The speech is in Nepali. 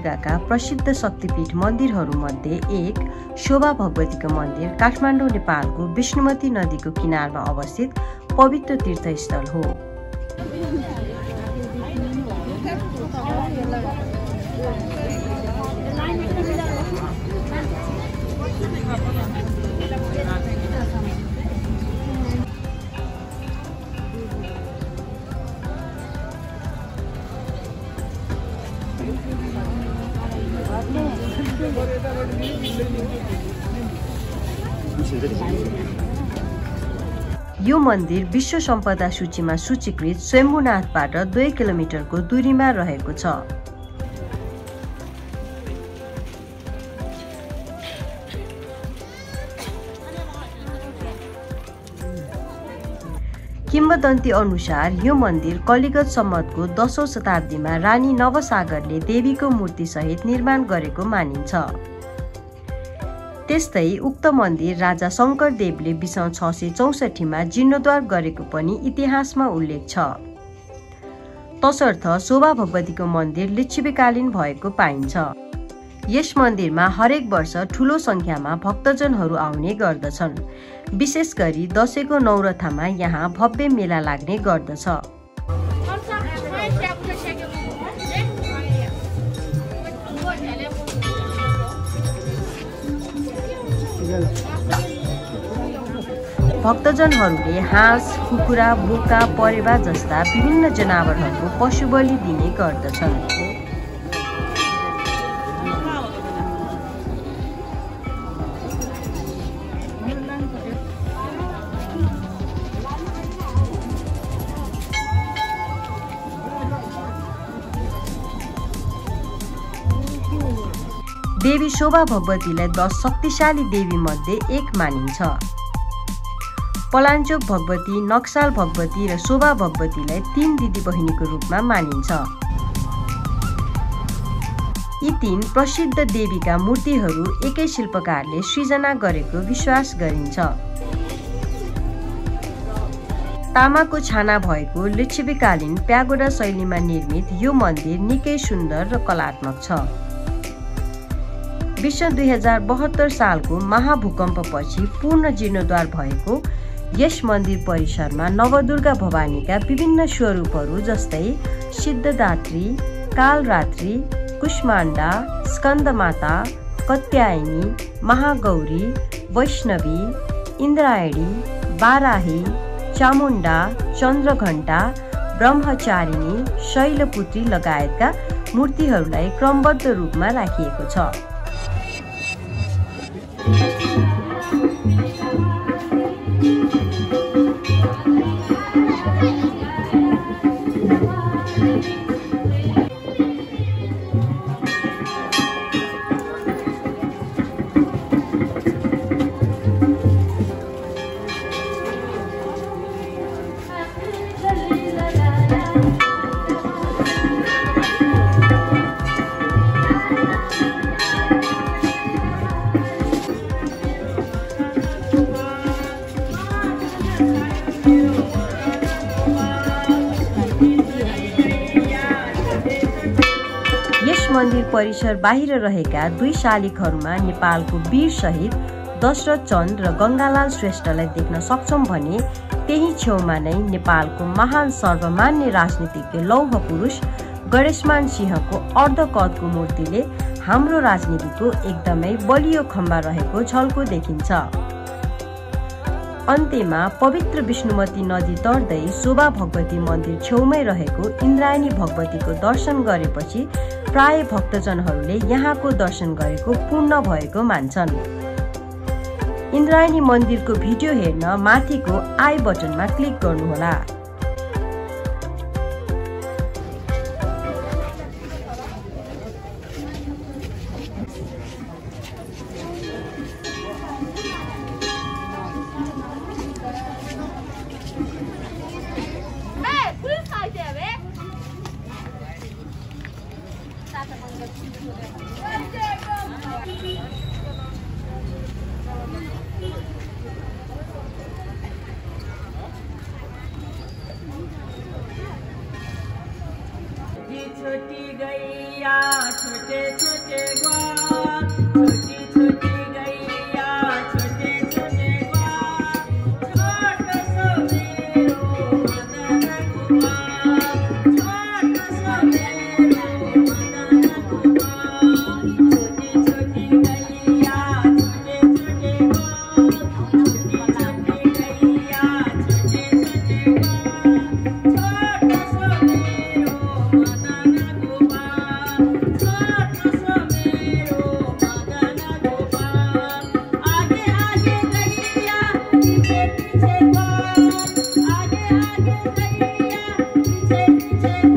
दुर्गाका प्रसिद्ध शक्तिपीठ मन्दिरहरूमध्ये एक शोभा भगवतीको मन्दिर काठमाडौँ नेपालको विष्णुमती नदीको किनारमा अवस्थित पवित्र तीर्थस्थल हो। यो मन्दिर विश्व सम्पदा सूचीमा सूचीकृत स्वयम्भूनाथबाट दुई किलोमिटरको दूरीमा रहेको छ। किम्बदन्ती अनुसार यो मन्दिर कलिगत सम्मतको दसौँ शताब्दीमा रानी नवसागरले देवीको मूर्तिसहित निर्माण गरेको मानिन्छ। त्यस्तै उक्त मन्दिर राजा शङ्करदेवले बिसाउ छ सय चौसठीमा जीर्णोद्वार गरेको पनि इतिहासमा उल्लेख छ। तसर्थ शोभा भगवतीको मन्दिर लिच्छिवीकालीन भएको पाइन्छ। यस मन्दिरमा हरेक वर्ष ठुलो सङ्ख्यामा भक्तजनहरू आउने गर्दछन्। विशेष गरी दसैँको नौरथामा यहाँ भव्य मेला लाग्ने गर्दछ। भक्तजनहरूले हाँस कुखुरा बोका परेवा जस्ता विभिन्न जनावरहरूको पशु बलि दिने गर्दछन्। देवी शोभा भगवतीलाई दश शक्तिशाली देवी मध्ये एक मानिन्छ। पलाञ्चोक भगवती नक्साल भगवती र शोभा भगवतीलाई तीन दिदी बहिनीको रूपमा मानिन्छ। यी तीन प्रसिद्ध देवीका मूर्तिहरू एकै शिल्पकारले सृजना गरेको विश्वास गरिन्छ। तामाको छाना भएको लिच्छवीकालीन प्यागोडा शैलीमा निर्मित यो मन्दिर निकै सुन्दर र कलात्मक छ। विश्व दुई हजार बहत्तर सालको महाभूकम्पपछि पूर्ण जीर्णोद्वार भएको यस मन्दिर परिसरमा नवदुर्गा भवानीका विभिन्न स्वरूपहरू जस्तै सिद्धदात्री कालरात्री कुष्माण्डा स्कन्दमाता कत्यायनी महागौरी वैष्णवी इन्द्रायणी बाराही चामुण्डा चन्द्रघण्टा ब्रह्मचारिणी शैलपुत्री लगायतका मूर्तिहरूलाई क्रमबद्ध रूपमा राखिएको छ। मन्दिर परिसर बाहिर रहेका दुई शालिगहरूमा नेपालको वीर शहीद दशरथ चन्द र गङ्गालाल श्रेष्ठलाई देख्न सक्छौँ भने त्यही छेउमा नै नेपालको महान सर्वमान्य राजनीतिज्ञ लौह पुरुष गणेशमान सिंहको अर्धकदको मूर्तिले हाम्रो राजनीतिको एकदमै बलियो खम्बा रहेको झल्को देखिन्छ। अन्त्यमा पवित्र विष्णुमती नदी तर्दै शोभा भगवती मन्दिर छेउमै रहेको इन्द्रायणी भगवतीको दर्शन गरेपछि प्राय भक्तजनहरूले यहाँको दर्शन गरेको पूर्ण भएको मान्छन्। इन्द्रायणी मन्दिरको भिडियो हेर्न माथिको आई बटनमा क्लिक गर्नुहोला। छोटी गैया छोटे छोटे गुआ छोटी छोटी